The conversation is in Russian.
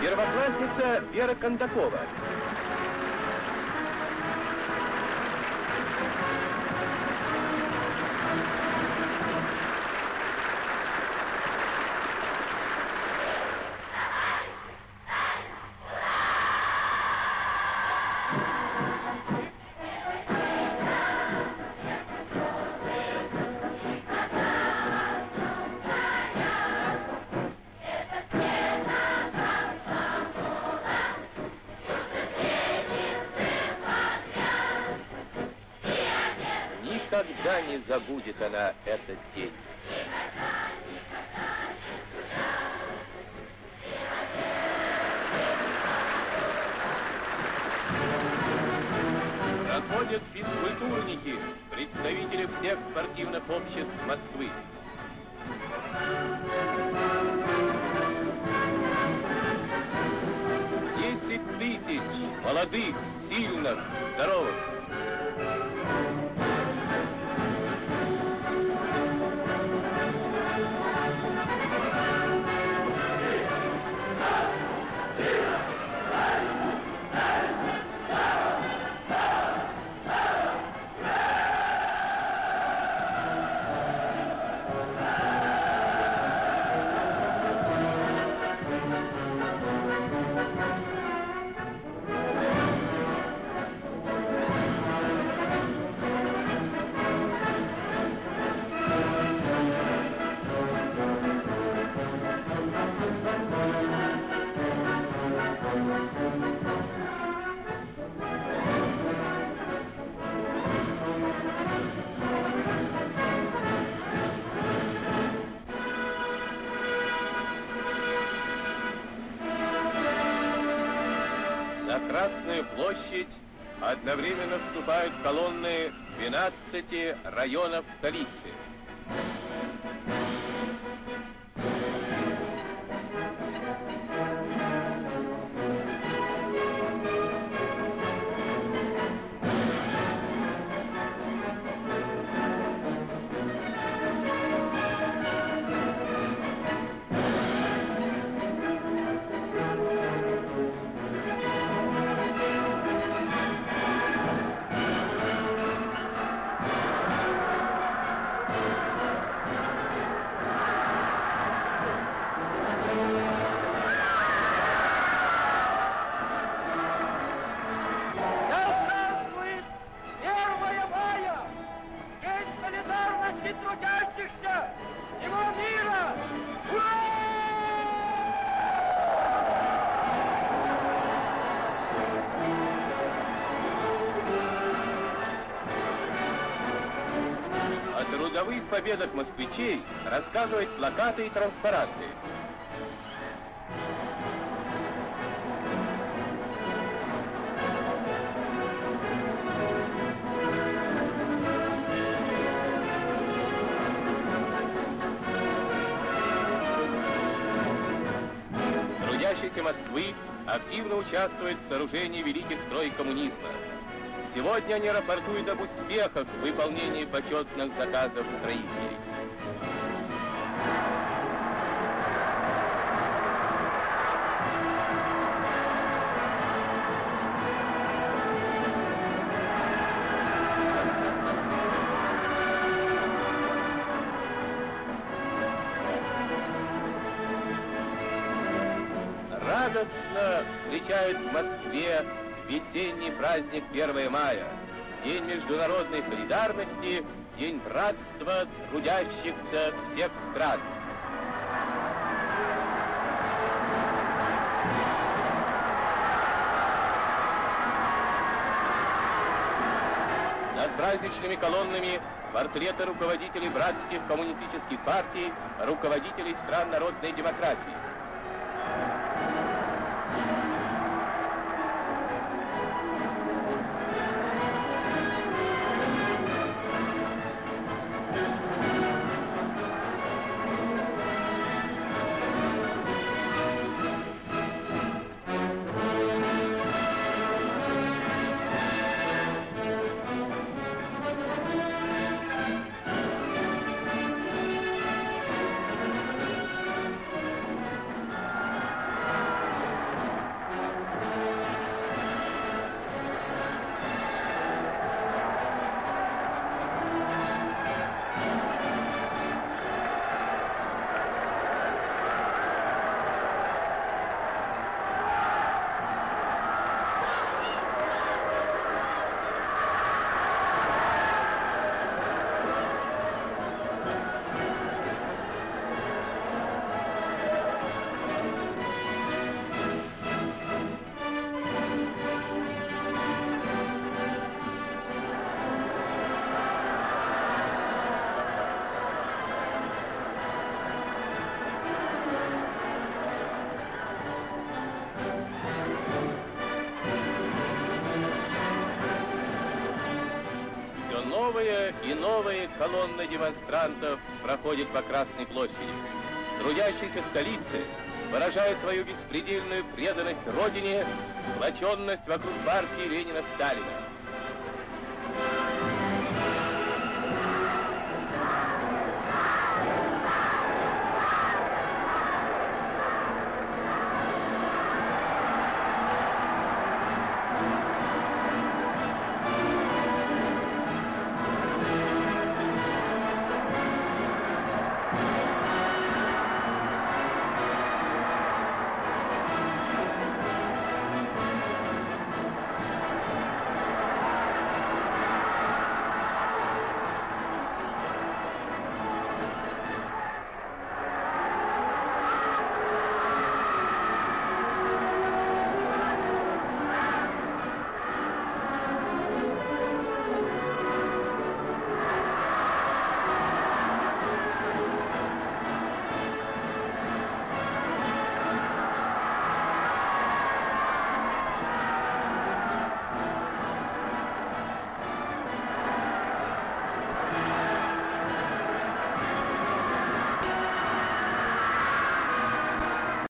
Первоклассница Вера Кондакова. Никогда не забудет она этот день. Проходят физкультурники, представители всех спортивных обществ Москвы. Десять тысяч молодых, сильных, здоровых. Красную площадь одновременно вступают колонны 12 районов столицы. О трудовых победах москвичей рассказывают плакаты и транспаранты. Трудящиеся Москвы активно участвуют в сооружении великих строек коммунизма. Сегодня они рапортуют об успехах в выполнении почетных заказов строителей. радостно встречают в Москве весенний праздник 1 мая, День международной солидарности, День братства трудящихся всех стран. Над праздничными колоннами портреты руководителей братских коммунистических партий, руководителей стран народной демократии. Новые и новые колонны демонстрантов проходят по Красной площади. Трудящиеся столицы выражают свою беспредельную преданность Родине, сплоченность вокруг партии Ленина-Сталина.